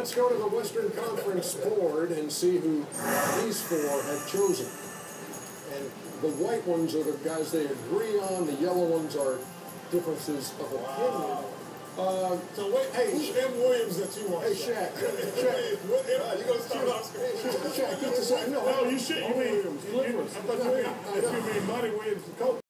let's go to the Western Conference board and see who these four have chosen. And the white ones are the guys they agree on. The yellow ones are differences of opinion. Uh, So what, hey, who's M. Williams that you want? hey, Shaq. Hey, what You gonna start Oscar? Shaq, get this out. No, No, you should. You mean, Williams. you, I thought you mean, if you mean Monty Williams, the coach.